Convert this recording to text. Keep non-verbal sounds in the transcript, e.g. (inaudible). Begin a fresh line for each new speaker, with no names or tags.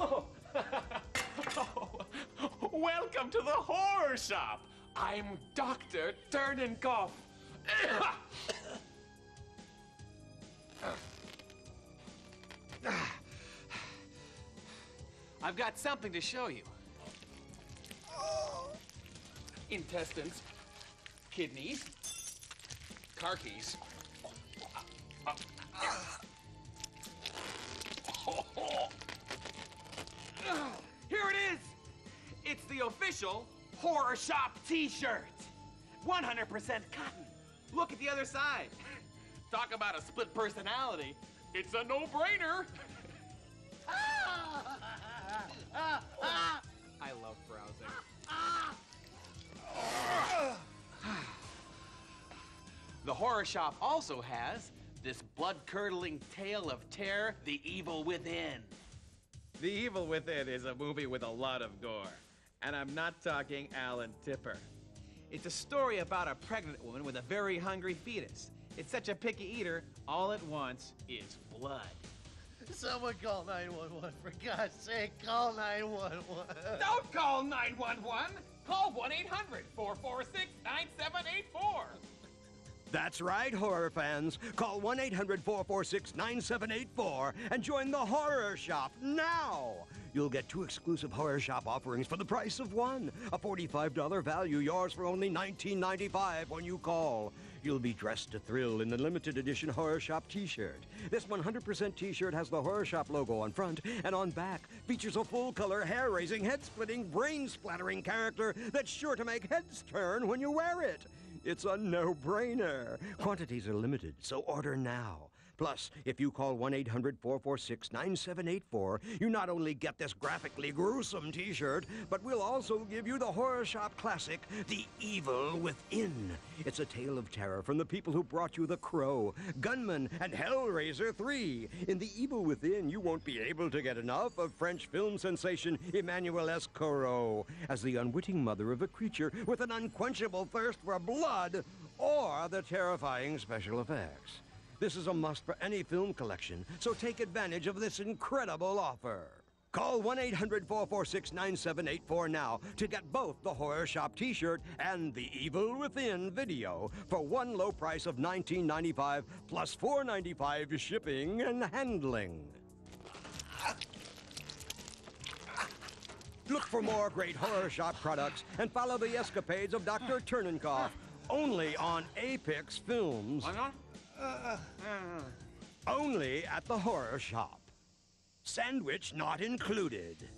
Oh. (laughs) Oh. Welcome to the horror shop. I'm Dr. Turnenkoff. (coughs) I've got something to show you. Intestines, kidneys, car keys. Here (coughs) oh. It's the official Horror Shop t-shirt. 100% cotton. Look at the other side. Talk about a split personality. It's a no-brainer. I love browsing. The Horror Shop also has this blood-curdling tale of terror, The Evil Within.
The Evil Within is a movie with a lot of gore. And I'm not talking Al and Tipper. It's a story about a pregnant woman with a very hungry fetus. It's such a picky eater, all it wants is blood.
Someone call 911. For God's sake, call 911.
Don't call 911. Call 1 800 446 9784.
That's right, horror fans. Call 1 800 446 9784 and join the Horror Shop now. You'll get two exclusive Horror Shop offerings for the price of one. A $45 value, yours for only $19.95 when you call. You'll be dressed to thrill in the limited edition Horror Shop t shirt. This 100% t shirt has the Horror Shop logo on front and on back. Features a full color, hair raising, head splitting, brain splattering character that's sure to make heads turn when you wear it. It's a no brainer. Quantities are limited, so order now. Plus, if you call 1 800 446 9784, you not only get this graphically gruesome t shirt, but we'll also give you the Horror Shop classic, The Evil Within. It's a tale of terror from the people who brought you The Crow, Gunman, and Hellraiser 3. In The Evil Within, you won't be able to get enough of French film sensation Emmanuelle Escourrou as the unwitting mother of a creature with an unquenchable thirst for blood or the terrifying special effects. This is a must for any film collection, so take advantage of this incredible offer. Call 1 800 446 9784 now to get both the Horror Shop t shirt and the Evil Within video for one low price of $19.95 plus $4.95 shipping and handling. Look for more great Horror Shop products and follow the escapades of Dr. Turnenkoff only on A-Pix Films. Only at the Horror Shop. Sandwich not included.